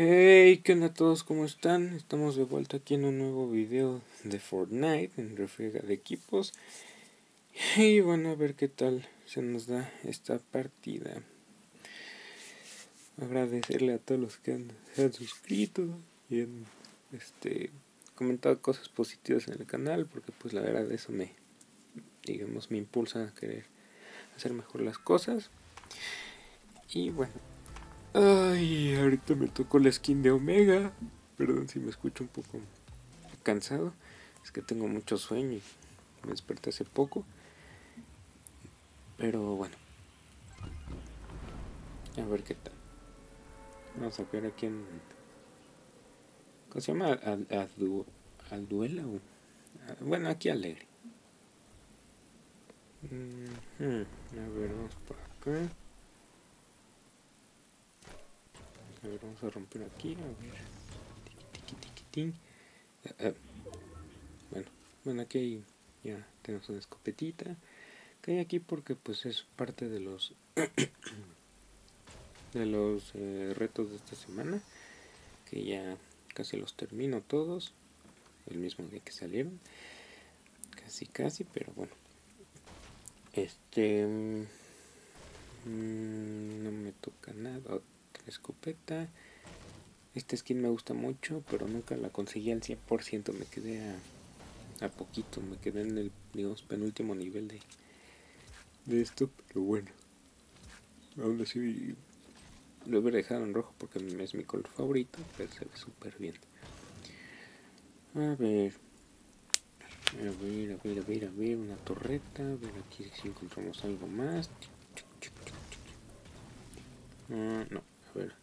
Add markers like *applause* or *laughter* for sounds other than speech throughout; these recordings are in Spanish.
Hey, ¿qué onda a todos? ¿Cómo están? Estamos de vuelta aquí en un nuevo video de Fortnite en refriega de equipos. Y bueno, a ver qué tal se nos da esta partida. Agradecerle a todos los que han, se han suscrito y han este, comentado cosas positivas en el canal, porque pues la verdad eso me, digamos, me impulsa a querer hacer mejor las cosas. Y bueno, Ay, ahorita me tocó la skin de Omega. Perdón si me escucho un poco cansado. Es que tengo mucho sueño y me desperté hace poco. Pero bueno. A ver qué tal. Vamos a ver aquí en... ¿Cómo se llama? Al, al, duela Bueno, aquí alegre. Mm, hmm, a ver, vamos por acá. A ver, vamos a romper aquí. A ver. Eh, eh, bueno, bueno, aquí ya tenemos una escopetita. Que hay aquí porque pues es parte de los *coughs* de los eh, retos de esta semana. Que ya casi los termino todos. El mismo día que salieron. Casi, casi, pero bueno. Este... Mmm, no me toca nada escopeta. Esta skin me gusta mucho, pero nunca la conseguí al 100%. Me quedé a, poquito, me quedé en el, digamos, penúltimo nivel de, de esto, pero bueno. Aún así lo hubiera dejado en rojo porque es mi color favorito, pero se ve súper bien. A ver. A ver, a ver, a ver, a ver, una torreta. A ver aquí si encontramos algo más. Ah, no. A ver.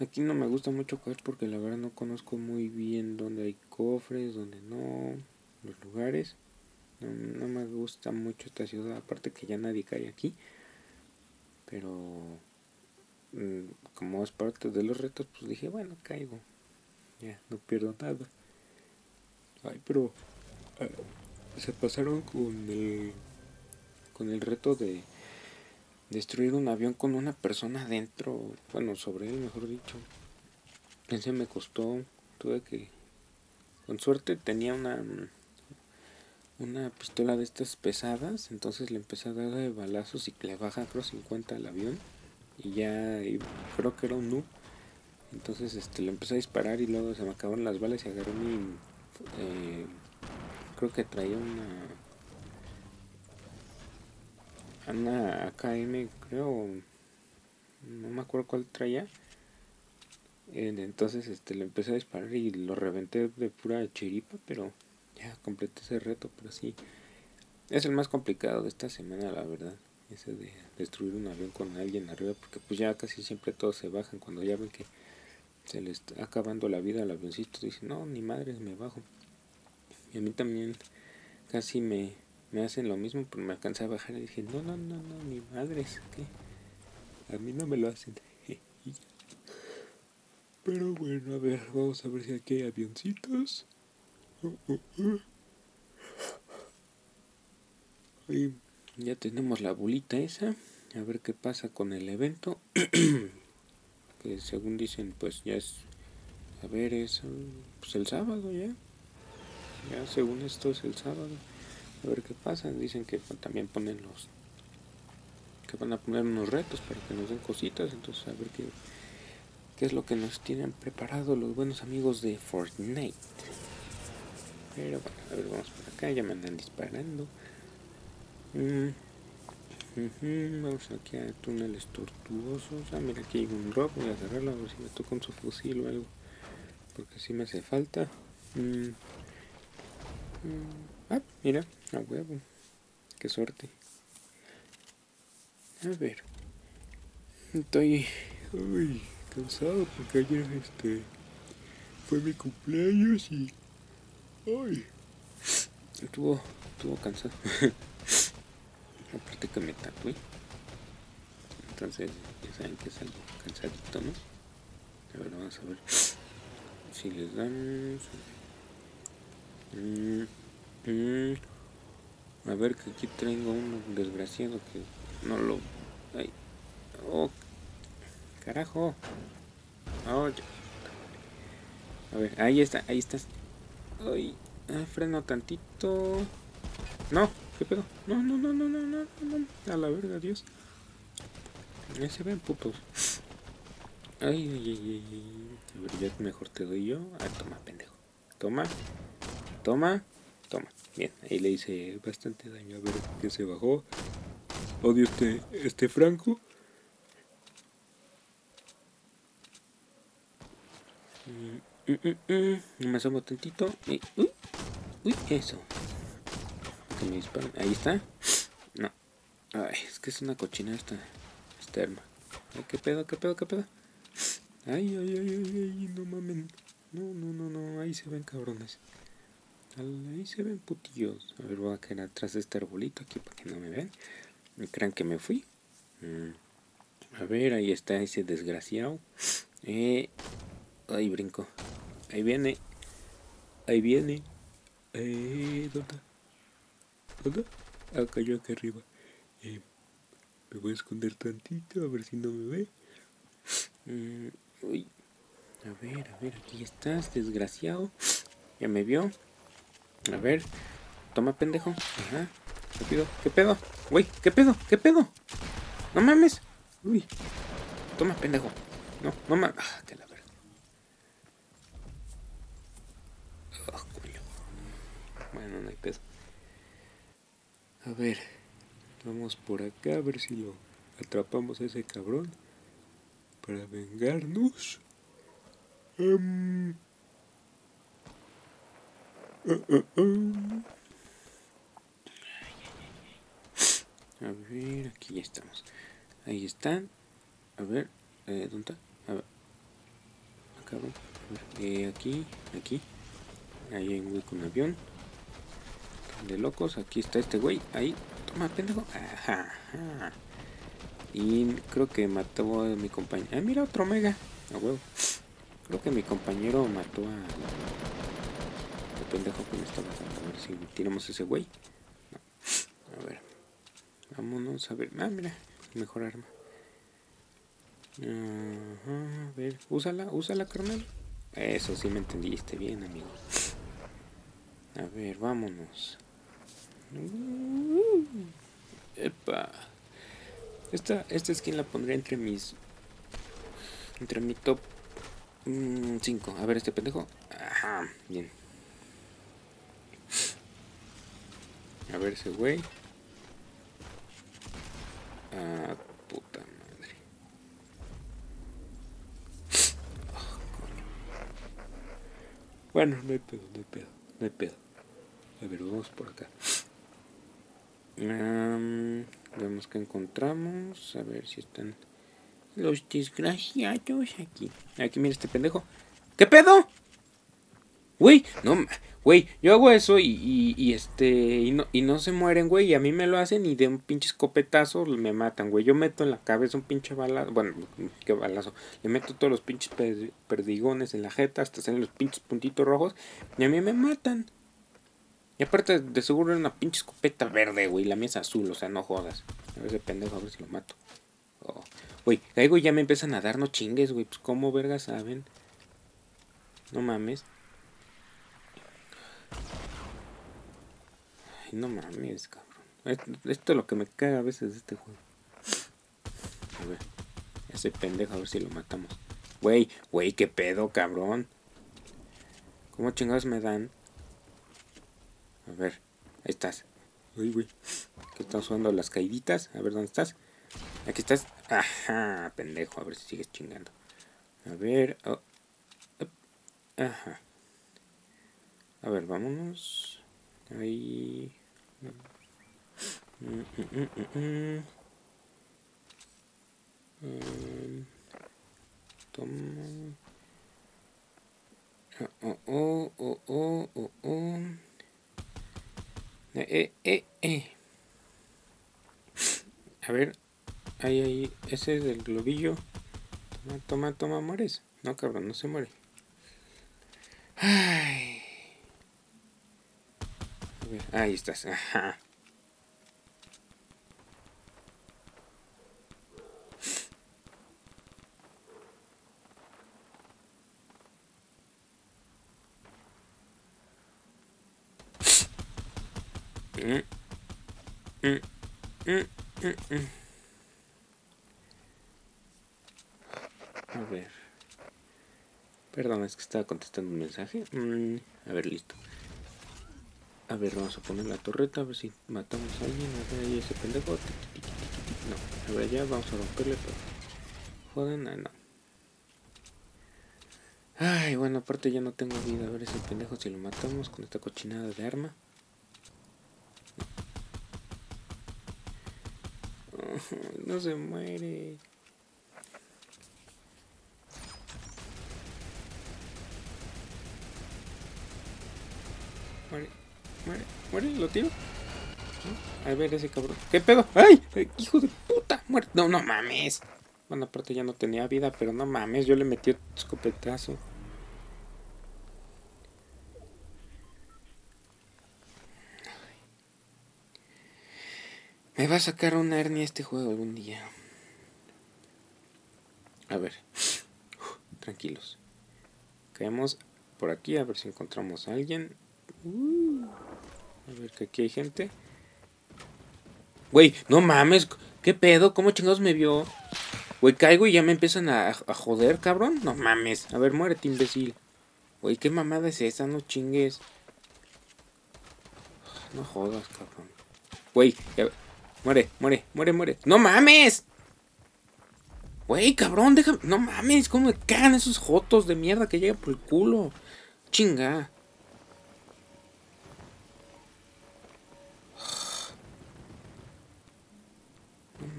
Aquí no me gusta mucho caer porque la verdad no conozco muy bien dónde hay cofres, dónde no, los lugares. No, me gusta mucho esta ciudad, aparte que ya nadie cae aquí. Pero mm, como es parte de los retos, pues dije, bueno, caigo. Ya, no pierdo nada. Ay, pero eh, se pasaron con el con el reto de destruir un avión con una persona dentro, bueno, sobre él, mejor dicho. Ese me costó, tuve que, con suerte tenía una, una pistola de estas pesadas, entonces le empecé a dar de balazos y le baja creo 50 al avión y ya creo que era un noob. Entonces este le empecé a disparar y luego se me acabaron las balas y agarré mi eh, creo que traía una una AKM, creo, no me acuerdo cuál traía. Entonces este le empecé a disparar y lo reventé de pura chiripa, pero ya completé ese reto, pero sí. Es el más complicado de esta semana, la verdad. Ese de destruir un avión con alguien arriba, porque pues ya casi siempre todos se bajan cuando ya ven que se les está acabando la vida al avioncito. Dicen, no, ni madre, me bajo. Y a mí también casi me, me hacen lo mismo, pero me alcancé a bajar y dije, no, no, no, no, mi madre es que a mí no me lo hacen. *laughs* Pero bueno, a ver, vamos a ver si aquí hay avioncitos. *laughs* Ya tenemos la bolita esa. A ver qué pasa con el evento. *clears throat* que según dicen, pues ya es. A ver, es pues el sábado ya. Ya según esto es el sábado a ver qué pasa. Dicen que también ponen los que van a poner unos retos para que nos den cositas. Entonces a ver qué, qué es lo que nos tienen preparado los buenos amigos de Fortnite. Pero bueno, a ver, vamos por acá. Ya me andan disparando. Mm, vamos aquí a túneles tortuosos. Ah, mira, aquí hay un rock. Voy a agarrarlo a ver si me toca un su fusil o algo. Porque si me hace falta. Mm, mm, ah, mira, a huevo. Qué suerte. A ver. Estoy cansado porque ayer este fue mi cumpleaños y ay, estuvo estuvo cansado. *laughs* Aparte que me tatué. Entonces, ya saben que es algo cansadito, ¿no? A ver, vamos a ver si les damos. Mm, mm. A ver que aquí tengo un desgraciado que no lo... Ay. Oh, carajo. Oh, A ver, ahí está, ahí estás. Ay, ah, freno tantito. No, ¿qué pedo? No, no, no, no, no, no, no. A la verga, Dios. Ya se ven putos. Ay, ay, ay, ay. A mejor te doy yo. Ah, toma, pendejo. Toma. Toma. Bien, ahí le hice bastante daño. A ver, que se bajó. Odio este, este Franco. Mm, mm, mm, me asomo tantito. uy, eso. Que me Ahí está. No. Ay, es que es una cochina esta, esta arma. Ay, ¿Qué pedo, qué pedo, qué pedo? Ay, ay, ay, ay, ay, no mamen. No, no, no, no, ahí se ven cabrones. Ahí se ven putillos. A ver, voy a caer atrás de este arbolito aquí para que no me vean. Me crean que me fui. A ver, ahí está ese desgraciado. Eh, Ahí brinco. Ahí viene. Ahí viene. Eh, ¿Dónde? ¿Dónde? Ah, cayó acá arriba. Eh, me voy a esconder tantito a ver si no me ve. Mm, uy. A ver, a ver, aquí estás, desgraciado. Ya me vio. A ver. Toma, pendejo. Ajá. Rápido. ¿Qué pedo? Güey, ¿qué pedo? ¿Qué pedo? No mames. Uy. Toma, pendejo. No, no mames. Ah, que la Bueno, no hay peso. A ver, vamos por acá a ver si lo atrapamos a ese cabrón para vengarnos. Um, A ver, aquí ya estamos. Ahí están. A ver, eh, ¿dónde está? A. Acá, a eh, aquí, aquí. Ahí hay un güey con avión. De locos. Aquí está este güey. Ahí. Toma, pendejo. Y creo que mató a mi compañero. Ah, mira, otro mega. A huevo. Creo que mi compañero mató a. El pendejo que me está matando. A ver si tiramos ese güey. A ver. Vámonos a ver. Ah, mira. Mejor arma. A ver. Úsala, úsala, carnal. Eso sí me entendiste bien, amigo. A ver, vámonos. Epa. Esta, esta skin la pondré entre mis. Entre mi top 5. a ver, este pendejo. Ajá, bien. A ver ese güey. Ah, puta madre. Oh, bueno, no hay pedo, no hay pedo, no hay pedo. A ver, vamos por acá vemos que encontramos. A ver si están los desgraciados aquí. Aquí mira este pendejo. ¿Qué pedo? Güey, no, güey, yo hago eso y, y, este, y no, y no se mueren, güey, y a mí me lo hacen y de un pinche escopetazo me matan, güey. Yo meto en la cabeza un pinche balazo, bueno, qué balazo. Le meto todos los pinches perdigones en la jeta hasta salen los pinches puntitos rojos y a mí me matan. Y aparte, de seguro era una pinche escopeta verde, güey. La mesa azul, o sea, no jodas. A ver ese pendejo, a ver si lo mato. Oh. Güey, caigo y ya me empiezan a dar, no chingues, güey. Pues, ¿cómo vergas saben? No mames. Ay, no mames, cabrón. Esto, es lo que me caga a veces de este juego. A ver. Ese pendejo, a ver si lo matamos. Güey, güey, qué pedo, cabrón. ¿Cómo chingados me dan? A ver, ahí estás. Uy, uy. Que están usando las caiditas. A ver, ¿dónde estás? Aquí estás. Ajá, pendejo. A ver si sigues chingando. A ver. Oh. Ajá. A ver, vámonos. Ahí. Mm, mm, mm, Toma. Oh, oh, oh, oh, oh, oh. Eh, eh, eh. A ver. Ahí, ahí. Ese es el globillo. Toma, toma, toma, mueres. No, cabrón, no se muere. Ay. Ahí estás. Ajá. Mm, mm, mm, a ver. Perdón, es que estaba contestando un mensaje. Mm, a ver, listo. A ver, vamos a poner la torreta, a ver si matamos a alguien. A ver ahí ese pendejo. No, a ver, ya vamos a romperle, pero. Joden, no. Ay, bueno, aparte ya no tengo vida. A ver ese pendejo si lo matamos con esta cochinada de arma. No, no se muere. Muere, muere, muere, lo tiro. A ver ese cabrón. ¿Qué pedo? ¡Ay! ¡Hijo de puta! Muere. No, no mames. Bueno, aparte ya no tenía vida, pero no mames, yo le metí escopetazo. Me va a sacar una hernia este juego algún día. A ver. Tranquilos. Caemos por aquí a ver si encontramos a alguien. Uh, a ver que aquí hay gente. Güey, no mames. ¿Qué pedo? ¿Cómo chingados me vio? Güey, caigo y ya me empiezan a, joder, cabrón. No mames. A ver, muérete, imbécil. Güey, ¿qué mamada es esa? No chingues. No jodas, cabrón. Güey, muere, muere, muere, muere. ¡No mames! Güey, cabrón, déjame. No mames, ¿cómo me cagan esos jotos de mierda que llegan por el culo? Chinga.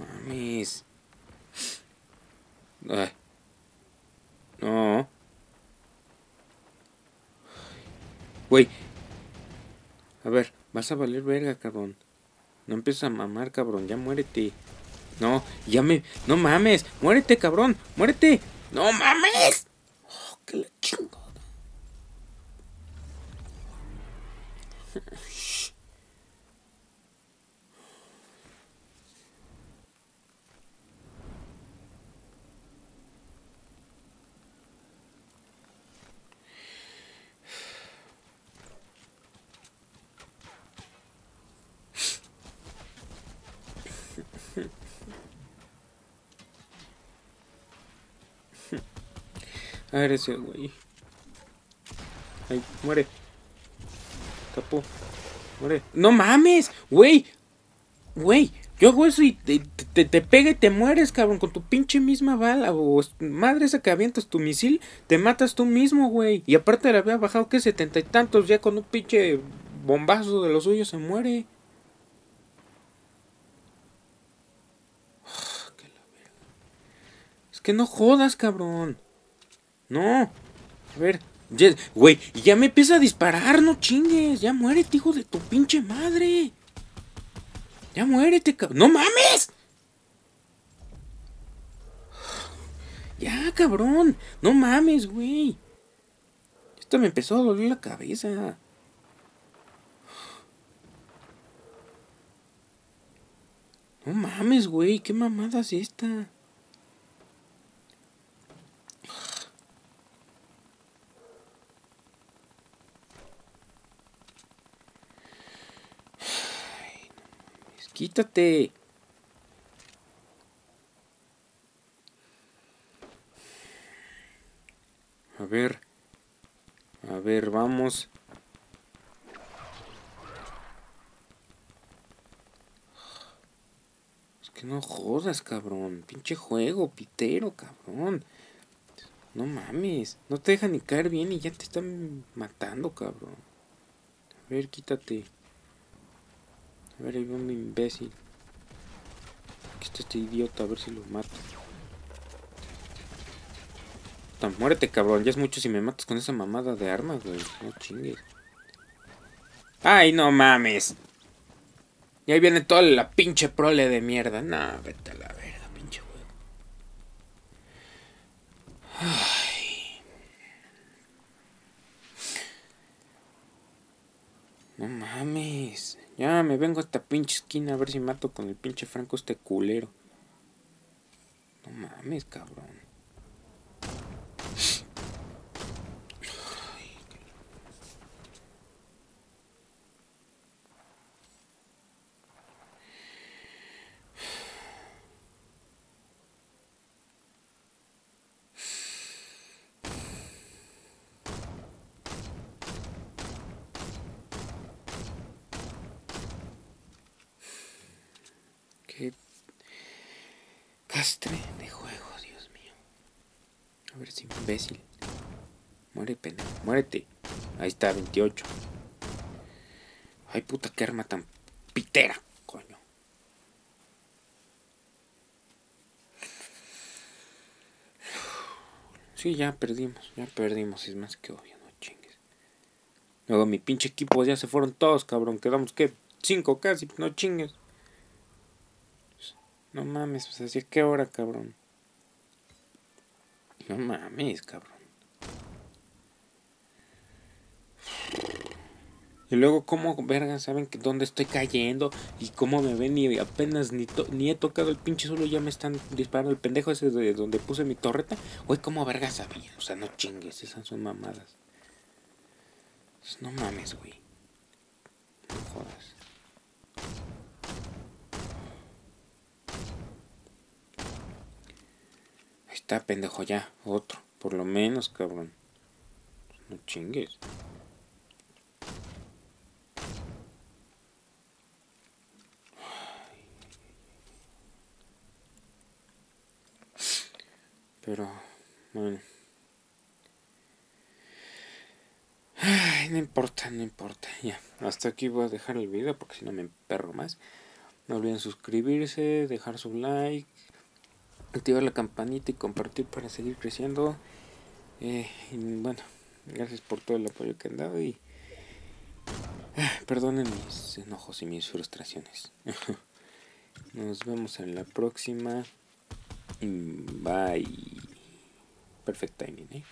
Mames. No. Güey. A ver, vas a valer verga, cabrón. No empieces a mamar, cabrón. Ya muérete. No, ya me... No mames. Muérete, cabrón. Muérete. No mames. Oh, qué la chingada. A ver ese güey. Ay, muere. Tapó. Muere. ¡No mames! ¡Güey! Güey, yo hago eso y te, te, pega y te mueres, cabrón, con tu pinche misma bala. O madre esa que avientas tu misil, te matas tú mismo, güey. Y aparte le había bajado que setenta y tantos, ya con un pinche bombazo de los suyos se muere. Ah, es que no jodas, cabrón. No. A ver. güey, ya me empieza a disparar, no chingues. Ya muérete, hijo de tu pinche madre. Ya muérete, cabrón. ¡No mames! Ya, cabrón. No mames, güey. Esto me empezó a doler la cabeza. No mames, güey. ¿Qué mamada es esta? Quítate. A ver. A ver, vamos. Es que no jodas, cabrón. Pinche juego, pitero, cabrón. No mames. No te dejan ni caer bien y ya te están matando, cabrón. A ver, quítate. A ver, hay un imbécil. Aquí está este idiota, a ver si lo mato. muérete, cabrón. Ya es mucho si me matas con esa mamada de armas, güey. No chingues. ¡Ay, no mames! Y ahí viene toda la pinche prole de mierda. No, vete a la verga, pinche huevo. Ay. No mames. Ya me vengo a esta pinche esquina a ver si mato con el pinche Franco este culero. No mames, cabrón. Desastre de juego, Dios mío. A ver si imbécil. Muere, pendejo. Muérete. Ahí está, 28. Ay, puta, qué arma tan pitera, coño. Sí, ya perdimos, ya perdimos, es más que obvio, no chingues. Luego mi pinche equipo ya se fueron todos, cabrón. Quedamos que cinco casi, no chingues. No mames, pues así qué hora, cabrón. No mames, cabrón. Y luego, ¿cómo verga saben que dónde estoy cayendo? Y cómo me ven y apenas ni, ni he tocado el pinche suelo, ya me están disparando el pendejo ese de donde puse mi torreta. Güey, ¿cómo verga sabía? O sea, no chingues, esas son mamadas. Pues no mames, güey. No jodas. Ahí está, pendejo, ya. Otro. Por lo menos, cabrón. No chingues. Pero, bueno. No importa, no importa. Ya, hasta aquí voy a dejar el video porque si no me emperro más. No olviden suscribirse, dejar su like, activar la campanita y compartir para seguir creciendo. Eh, y bueno, gracias por todo el apoyo que han dado y perdonen mis enojos y mis frustraciones. *laughs* Nos vemos en la próxima. Bye. Perfect timing, ¿eh?